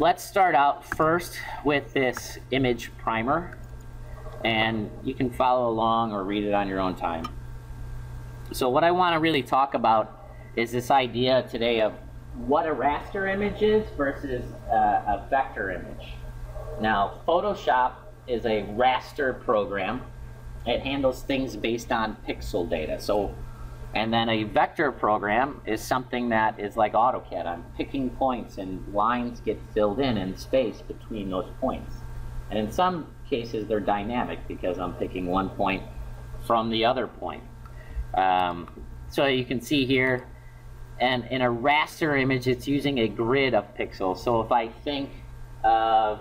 let's start out first with this image primer. And you can follow along or read it on your own time. So what I want to really talk about is this idea today of what a raster image is versus uh, a vector image. Now, Photoshop is a raster program. It handles things based on pixel data. So, and then a vector program is something that is like AutoCAD. I'm picking points and lines get filled in in space between those points. And in some cases, they're dynamic because I'm picking one point from the other point. Um, so you can see here, and in a raster image, it's using a grid of pixels. So if I think of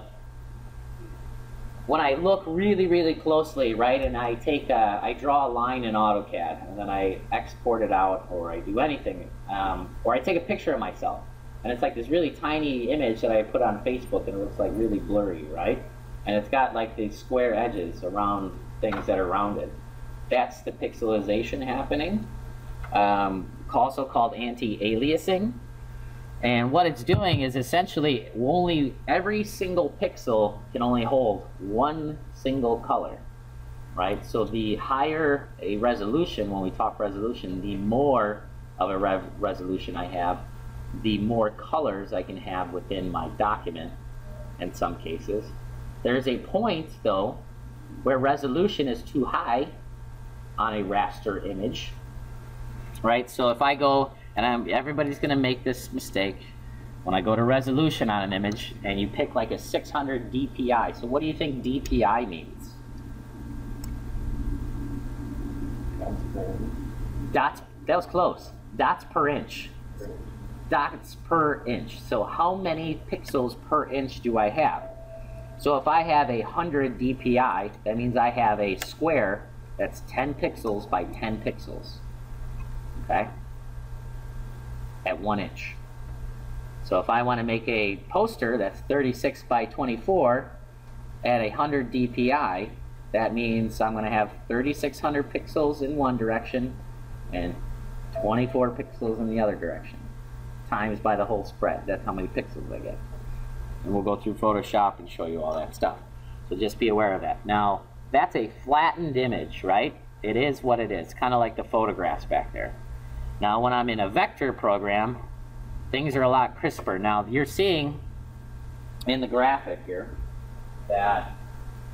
when I look really, really closely, right, and I take a, I draw a line in AutoCAD, and then I export it out, or I do anything, um, or I take a picture of myself, and it's like this really tiny image that I put on Facebook, and it looks like really blurry, right? And it's got like these square edges around things that are rounded. That's the pixelization happening, um, also called anti-aliasing. And what it's doing is essentially only every single pixel can only hold one single color, right? So the higher a resolution, when we talk resolution, the more of a re resolution I have, the more colors I can have within my document in some cases. There's a point, though, where resolution is too high on a raster image, right? So if I go and I'm, everybody's going to make this mistake when I go to resolution on an image and you pick like a 600 DPI. So what do you think DPI means? Dots, that was close. Dots per inch. Dots per inch. So how many pixels per inch do I have? So if I have a 100 DPI, that means I have a square that's 10 pixels by 10 pixels. Okay? At one inch. So if I want to make a poster that's 36 by 24 at 100 dpi, that means I'm going to have 3600 pixels in one direction and 24 pixels in the other direction times by the whole spread. That's how many pixels I get. And we'll go through Photoshop and show you all that stuff. So just be aware of that. Now, that's a flattened image, right? It is what it is, kind of like the photographs back there. Now when I'm in a vector program, things are a lot crisper. Now you're seeing in the graphic here that,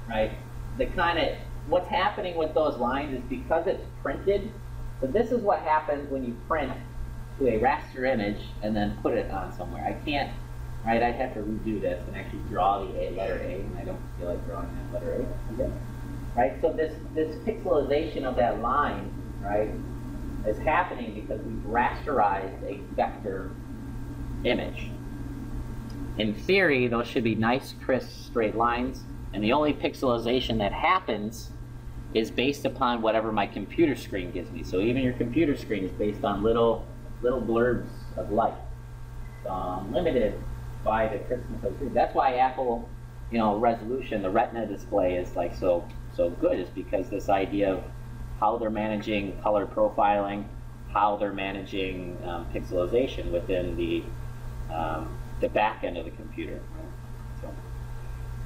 right, the kind of, what's happening with those lines is because it's printed, so this is what happens when you print to a raster image and then put it on somewhere. I can't, right, I'd have to redo this and actually draw the A, letter A, and I don't feel like drawing that letter A again. Right, so this, this pixelization of that line, right, is happening because we've rasterized a vector image. In theory, those should be nice, crisp, straight lines, and the only pixelization that happens is based upon whatever my computer screen gives me. So even your computer screen is based on little little blurbs of light. I'm limited by the crispness of the screen. That's why Apple, you know, resolution, the Retina display is like so so good, is because this idea of how they're managing color profiling, how they're managing um, pixelization within the um, the back end of the computer. So,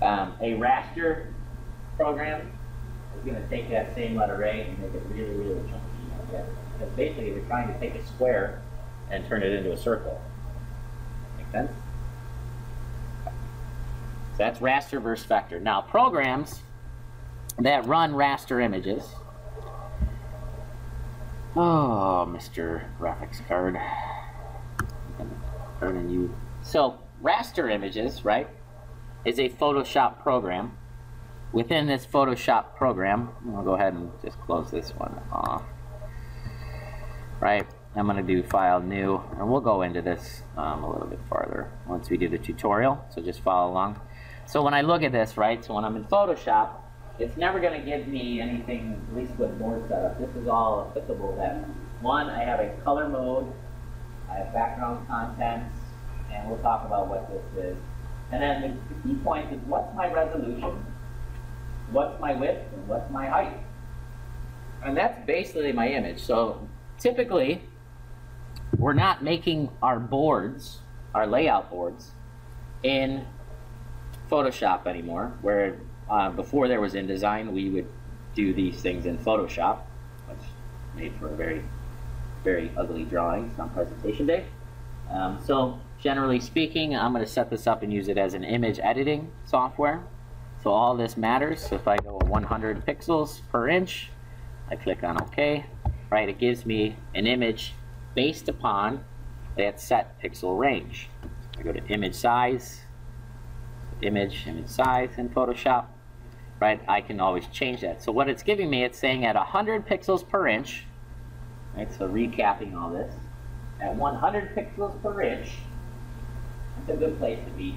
um, a raster program is going to take that same letter A and make it really, really chunky. Okay? Because basically, we're trying to take a square and turn it into a circle. Make sense? So that's raster versus vector. Now, programs that run raster images Oh, Mr. Graphics card. Earning you. So, raster images, right, is a Photoshop program. Within this Photoshop program, I'll go ahead and just close this one off. Right, I'm going to do File New, and we'll go into this um, a little bit farther once we do the tutorial, so just follow along. So when I look at this, right, so when I'm in Photoshop, it's never going to give me anything, at least with board setup. This is all applicable that, one, I have a color mode, I have background contents, and we'll talk about what this is. And then the, key point is what's my resolution, what's my width, and what's my height. And that's basically my image. So typically, we're not making our boards, our layout boards, in Photoshop anymore, where uh, before there was InDesign, we would do these things in Photoshop, which made for a very, very ugly drawing on presentation day. Um, so generally speaking, I'm going to set this up and use it as an image editing software. So all this matters. So if I go 100 pixels per inch, I click on OK, right? It gives me an image based upon that set pixel range. I go to image size, image, image size in Photoshop, right? I can always change that. So what it's giving me, it's saying at 100 pixels per inch, right? So recapping all this, at 100 pixels per inch, that's a good place to be.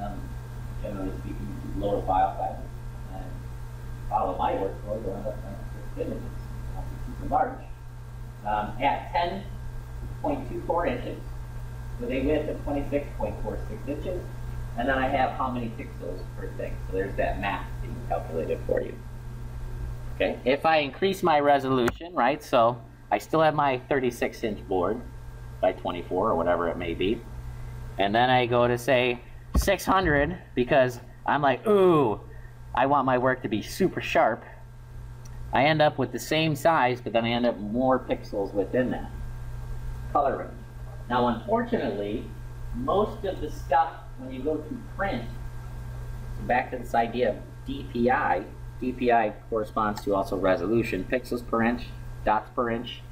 Um, generally speaking, lower file sizes and follow my workflow, you'll end up with images, super large. Um, at 10.24 inches, with a width of 26.46 inches, and then I have how many pixels per thing. So there's that math being calculated for you. Okay, if I increase my resolution, right, so I still have my 36 inch board by 24 or whatever it may be, and then I go to say 600 because I'm like, ooh, I want my work to be super sharp. I end up with the same size, but then I end up more pixels within that color range. Now, unfortunately, most of the stuff when you go to print, back to this idea of DPI, DPI corresponds to also resolution, pixels per inch, dots per inch,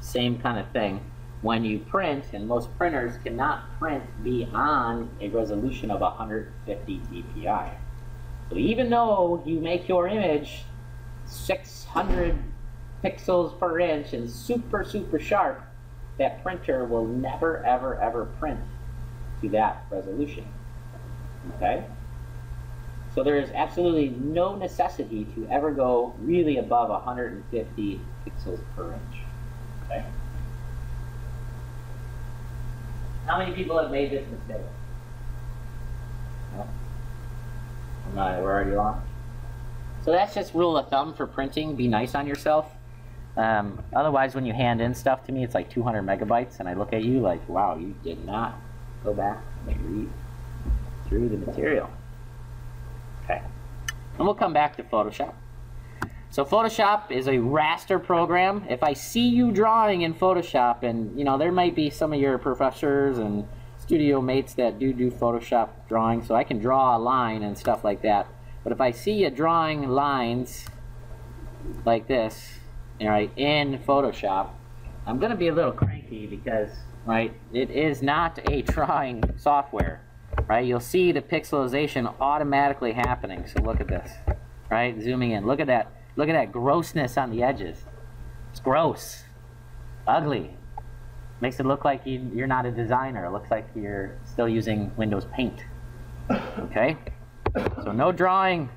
same kind of thing. When you print, and most printers cannot print beyond a resolution of 150 DPI. So even though you make your image 600 pixels per inch and super, super sharp, that printer will never, ever, ever print to that resolution. Okay? So there is absolutely no necessity to ever go really above 150 pixels per inch. Okay? How many people have made this mistake? No? I'm not, we're already on. So that's just rule of thumb for printing. Be nice on yourself. Um, otherwise, when you hand in stuff to me, it's like 200 megabytes, and I look at you like, wow, you did not go back and read through the material. Okay. And we'll come back to Photoshop. So Photoshop is a raster program. If I see you drawing in Photoshop, and you know, there might be some of your professors and studio mates that do do Photoshop drawing, so I can draw a line and stuff like that. But if I see you drawing lines like this, right, in Photoshop, I'm going to be a little cranky because, right, it is not a drawing software, right? You'll see the pixelization automatically happening. So look at this, right? Zooming in. Look at that. Look at that grossness on the edges. It's gross. Ugly. Makes it look like you, you're not a designer. It looks like you're still using Windows Paint. Okay? So no drawing,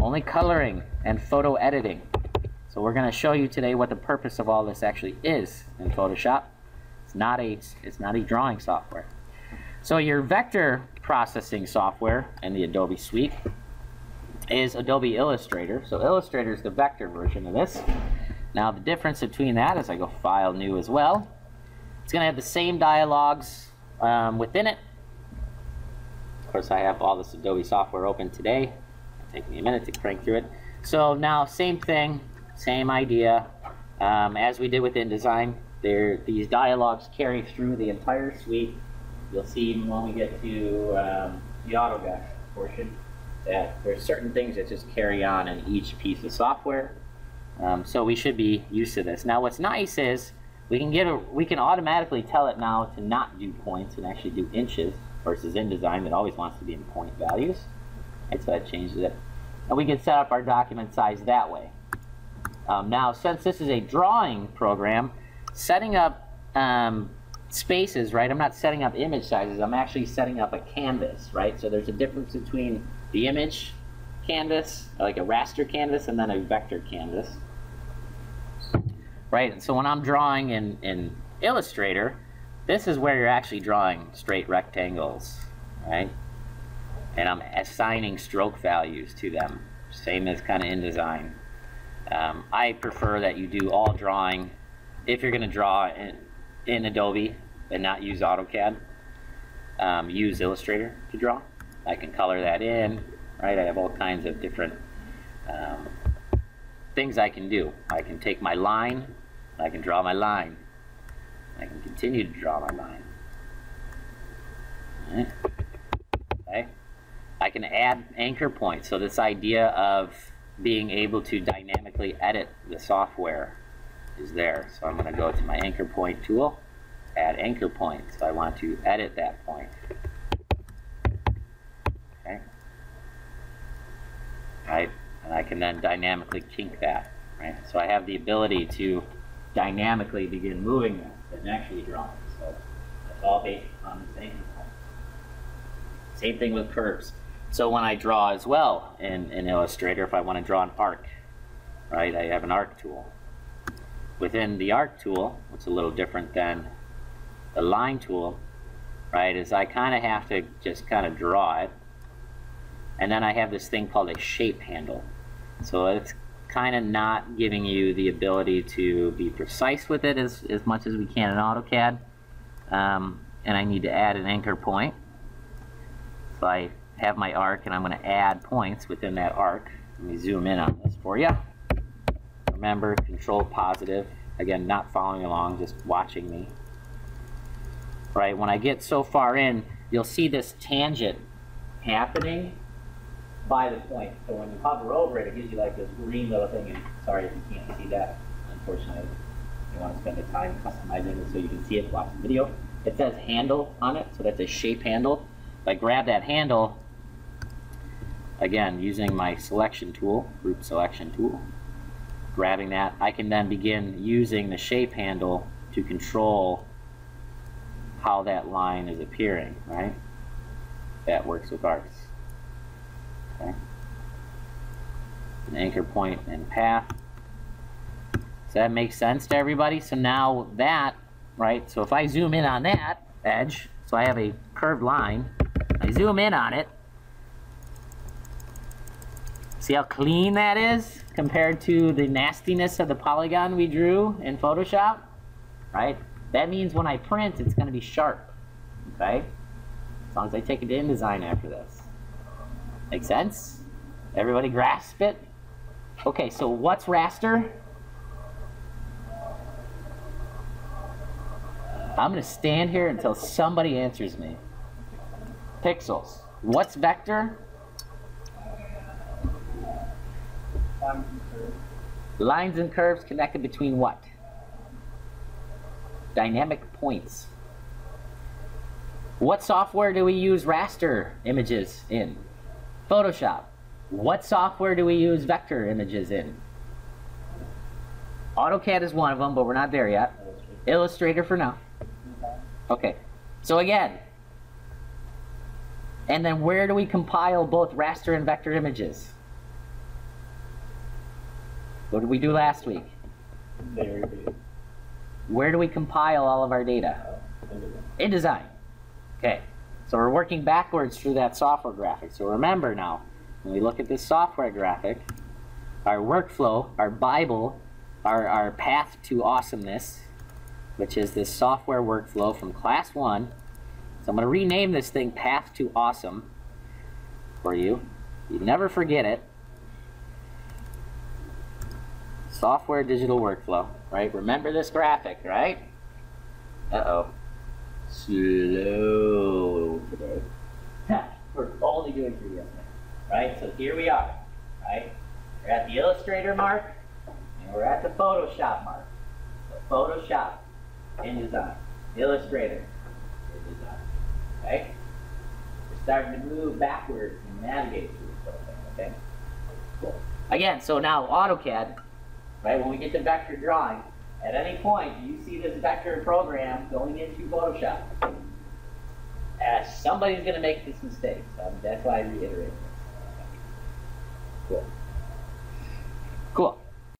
only coloring and photo editing. So we're going to show you today what the purpose of all this actually is in Photoshop. It's not a, it's not a drawing software. So your vector processing software in the Adobe Suite is Adobe Illustrator. So Illustrator is the vector version of this. Now the difference between that is I go File, New as well. It's going to have the same dialogues um, within it. Of course, I have all this Adobe software open today. It'll take me a minute to crank through it. So now, same thing, same idea. Um, as we did with InDesign, there, these dialogues carry through the entire suite. You'll see when we get to um, the Autodesk portion that there's certain things that just carry on in each piece of software. Um, so we should be used to this. Now, what's nice is we can get a, we can automatically tell it now to not do points and actually do inches versus InDesign that always wants to be in point values. Right, so that changes it. And we can set up our document size that way. Um, now, since this is a drawing program, setting up um, spaces, right? I'm not setting up image sizes. I'm actually setting up a canvas, right? So there's a difference between the image canvas, like a raster canvas, and then a vector canvas right? And so when I'm drawing in, in Illustrator, this is where you're actually drawing straight rectangles, right? And I'm assigning stroke values to them, same as kind of InDesign. Um, I prefer that you do all drawing if you're going to draw in, in Adobe and not use AutoCAD. um, use Illustrator to draw. I can color that in, right? I have all kinds of different um, things I can do. I can take my line, I can draw my line. I can continue to draw my line. Okay. I can add anchor points. So this idea of being able to dynamically edit the software is there. So I'm going to go to my anchor point tool, add anchor point. So I want to edit that point. Okay. Right? And I can then dynamically kink that. Right? So I have the ability to dynamically begin moving this and actually drawing. So that's all based on the same. Thing. Same thing with curves. So when I draw as well in, in Illustrator, if I want to draw an arc, right, I have an arc tool. Within the arc tool, what's a little different than the line tool, right, is I kind of have to just kind of draw it. And then I have this thing called a shape handle. So it's kind of not giving you the ability to be precise with it as, as much as we can in AutoCAD. Um, and I need to add an anchor point. So I have my arc and I'm going to add points within that arc. Let me zoom in on this for you. Remember, control positive. Again, not following along, just watching me. Right, when I get so far in, you'll see this tangent happening by the point. So when you hover over it, it gives you like this green little thing. And sorry if you can't see that, unfortunately. You want to spend the time customizing it so you can see it, watch the video. It says handle on it, so that's a shape handle. If I grab that handle, again, using my selection tool, group selection tool, grabbing that, I can then begin using the shape handle to control how that line is appearing, right? That works with arcs. Okay. An anchor point and path. Does that make sense to everybody? So now that, right, so if I zoom in on that edge, so I have a curved line, I zoom in on it, See how clean that is compared to the nastiness of the polygon we drew in Photoshop? Right? That means when I print, it's going to be sharp. Okay? As long as I take it to InDesign after this. Make sense? Everybody grasp it? Okay, so what's raster? I'm going to stand here until somebody answers me. Pixels. What's vector? Lines and curves connected between what? Dynamic points. What software do we use raster images in? Photoshop. What software do we use vector images in? AutoCAD is one of them, but we're not there yet. Illustrator for now. Okay. So again, and then where do we compile both raster and vector images? What did we do last week? Where do we compile all of our data? InDesign. Okay, so we're working backwards through that software graphic. So remember now, when we look at this software graphic, our workflow, our Bible, our, our path to awesomeness, which is this software workflow from class one. So I'm going to rename this thing Path to Awesome for you. You never forget it. Software digital workflow, right? Remember this graphic, right? Uh-oh. Slow today. We're only doing 3D right? So here we are, right? We're at the Illustrator mark, and we're at the Photoshop mark. So Photoshop, InDesign, Illustrator, InDesign, okay? We're starting to move backwards and navigate through this whole thing, okay? Cool. Again, so now AutoCAD, right? When we get to vector drawing, at any point, you see this vector program going into Photoshop. Uh, somebody's going to make this mistake, so that's why I reiterate this. Cool.